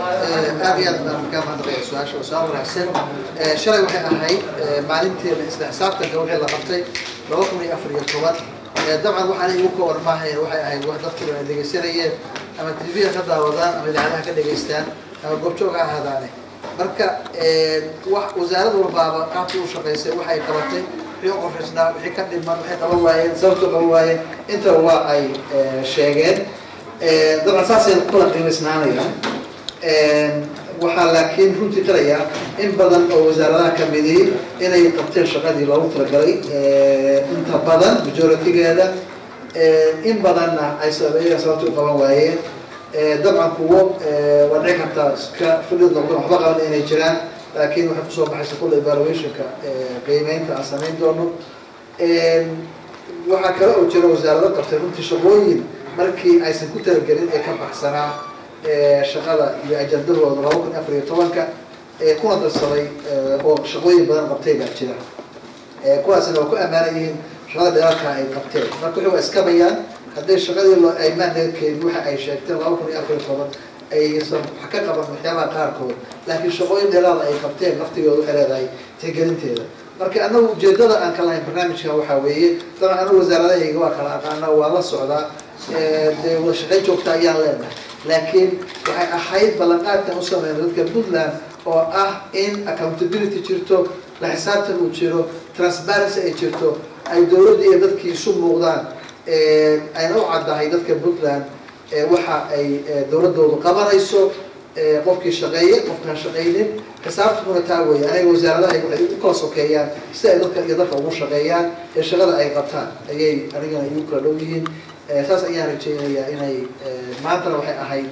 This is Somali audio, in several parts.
aad iyo aad baan kaa mahadnaqaya su'aasha waa su'aal wanaagsan shalay waxay ahayd maalinteeda isla xisaabtanka wixii la qabtay laba kun iyo afar iyo toban. Dabcan waxaan igu ka warmaahayn waxay ahayd wax dadkii ay dhegaysanayeen ama tv ka daawadaan ama idaacadaha ka dhegaystaan ama goobjoog ha ahaadaane marka wax wasaarad walbaaba qaabkii u shaqaysay waxay qabatay wixii qorshaysnaa wixii ka dhiman waxay qaban waayeen sababta qaban waayeen intaba waa ay sheegeen. Dabcan saasay waxaa laakiin runtii qirayaa in badan oo wasaaradaha kamidii inay qabteen shaqadii loogu talagalay inta badan majoritigeeda in badanna ay iyaga sababta u qaban waayeen dabcan kuwo waa dhici kartaa iska fadhid noqdo waxba qaban inay jiraan laakiin waxay ku soo baxaysa kulla evaluationka qiimeynta aan samayn doono waxaa kale oo jira wasaarado qabtay runtii shaqooyin markii aysan ku talagelin ee ka baxsanaa shaqada iyo ajandahooda laba kun afar iyo tobanka kuna darsaday oo shaqooyin badan qabtay baa jira kuwaasna waa ku ammaanan yihiin shaqada dheerarka ay qabteen. Marka waxay waa iskabayaan hadday shaqadii loo aymaankeedi waxa ay sheegteen laba kun iyo afar iyo toban aysan wax ka qaban waxyaabaha qaarkood. Laakiin shaqooyin dheeraada ay qabteen laftigooda waxay leedahay tixgelinteeda. Marka anagu ujeedada aan ka lahayn barnaamijka waxaa weeye dabcan anagu wasaaradahayga waa kala aqaana waa la socdaa dee wada shaqayn joogta ayaan leenahay laakiin waxay ahayd ballanqaadkan u sameyn dadka puntland oo ah in accountability jirto la xisaabtan uu jiro transparency ay jirto ay dowladda iyo dadkii isu muuqdaan ayna u caddahay dadka puntland waxa ay dowladoodu qabanayso qofkii shaqeeye qofkaan shaqaynin xisaabtakuna taa weeye anaga wasaaradahay waxay u kala sokeeyaan si ay dadka iyo dadka ugu shaqeeyaan ee shaqada ay qabtaan. Ayay anigana igu kala dhow yihiin saas ayaan rajeynayaa inay maantana waxay ahayd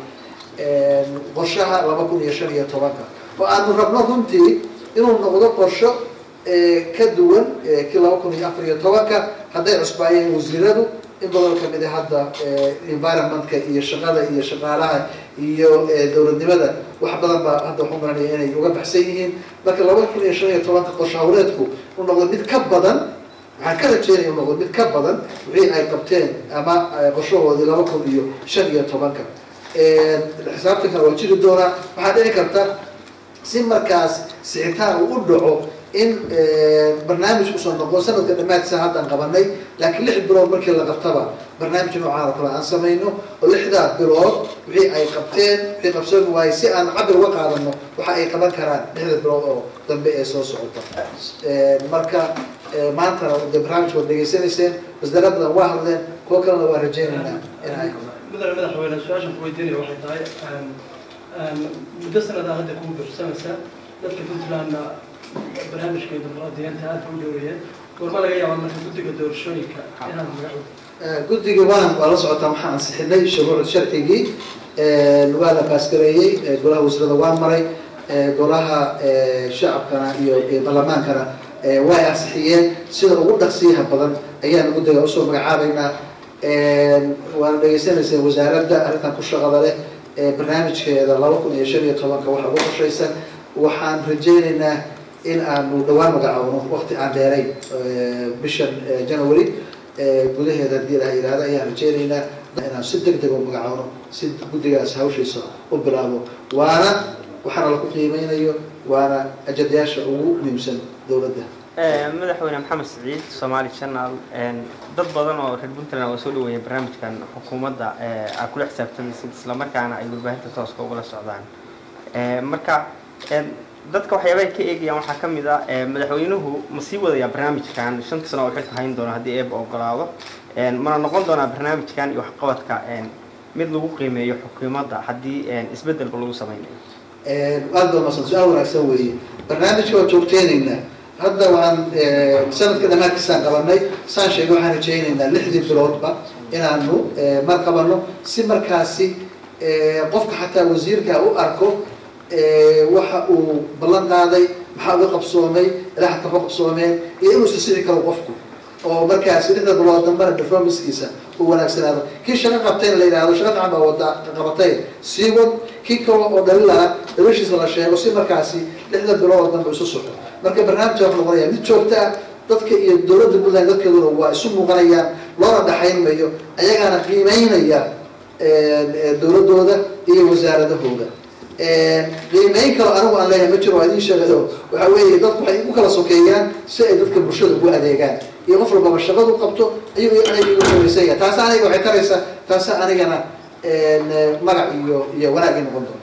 qorshaha laba kun iyo shan iyo tobanka. Oo aanu rabno runtii inuu noqdo qorsho ka duwan kii laba kun iyo afar iyo tobanka. Hadday cusbaayeen wasiiradu in badan ka mid a hadda environmentka iyo shaqada iyo shaqaalaha iyo dowladnimada. Wax badan baa hadda waxu maranaya inay uga baxsan yihiin. Marka laba kun iyo shan iyo tobanka qorsho hawleedku uu noqdo mid ka badan waxaan ka rajeynaya noqdo mid ka badan wixii ay qabteen ama qorshahoodii laba kun iyo shan iyo tobanka. Xisaabtankan waa jiri doonaa. Waxaa dhici karta si markaas sixitaan uu u dhaco in barnaamij u soo noqo sanadka dhamaadkiisa haddaan qabanay laakiin lix bilood markii la qabtaba barnaamij noocaan oo kale aan samayno oo lixdaa bilood wixii ay qabteen wixii qabsoomi waayey si aan cabir uga qaadano waxa ay qaban karaan lixda bilood oo dambe ee soo socota. Marka maantana de barnaamijka waad dhegaysanayseen wasaarar badan waa hadleen kuwo kalena waa ay mudane madaxweyne su'aashan kuweydiinaya waxay tahay muddo sanadaa hadda kugu birsanaysa dadka puntlandna barnaamijka dimuqraadiyiinta aada u dhowrayeen goorma laga yaaba marka guddiga doorashooyinka inaad magacooda guddiga waan waa la socotaa waxaan ansixinay shuruucda sharcigii. Waa la baasgareeyey golaha wasiirada waa maray. Golaha shacabkana iyo baarlamaankana way ansixiyeen sida ugu dhaqsiyaha badan ayaan guddiga u soo magacaabaynaa waana dhegeysanaysa wasaaradda arrintan ku shaqada leh barnaamijkeeda laba kun iyo shan iyo tobanka waxa ugu qorshaysan. Waxaan rajeynaynaa in aanu dhawaan magacaawno wakti aan dheerayn bishan january gudaheeda haddii la yihahdo ayaan rajeynaynaa inaan si deg deg u magacaawno si guddigaas hawshiisa u bilaabo. Waana waxaana laku qiimeynayo waana ajadayaasha ugu muhiimsan dowladda. Madaxweyne maxamed siciid somaali channel dad badan oo reer puntland waa soo dhaweeyeen barnaamijkan xukuumadda aa kula xisaabtamaysid islamarkaana ay warbaahinta tooska ugala socdaan. Marka dadka waxyaabay ka eegayaan waxaa ka mid a madaxweynuhu ma sii wadayaa barnaamijkan. Shanta sano oo xilka hayn doona haddii eeba ogolaado mana noqon doonaa barnaamijkan iyo waxqabadka mid lagu qiimeeyo xukuumadda haddii isbedelba lagu sameynayo aada baa masan su'aal wanaagsan weeye. Barnaamijka waa joogteynaynaa hadda waan sanadka dhamaadkiisaan qabanay saan sheegay waxaan rajeynaynaa lixdii biloodba inaanu mar qabano si markaasi qofka xataa wasiirka u arko waxa uu ballan qaaday maxaa uga qabsoomay ilaa ka qabsoomeen iyo inuusa sidi karo qofku oo markaasi lixda bilood dambana performancekiisa uu wanaagsanaado. Kii shaqo qabtayna la yidhahdo shaqo fiican baa wada qabatay sii wad kii kale oo dhalin lahaa dalashiisa la sheego si markaasi lixda bilood dambe isu soco marka barnaamijka wuxuu noqonaya mid joogta ah dadka iyo dowladda puntland dadkeeduna waa isu muuqanayaan loona dhaxaynmayo ayagaana qiimeynaya dowladooda iyo wasaaradahooda qiimeyn kale anigu aan leeyahay ma jiro waa idiin sheegayo waxa weeye dadku waxay u kala sokeeyaan si ay dadka bulshada ugu adeegaan iyo qof walbaba shaqadu qabto ayuu aniga igu samaysan yahay taasi aniga waxay taraysaa taasi anigana magac iyo iyo wanaag ii noqon doonta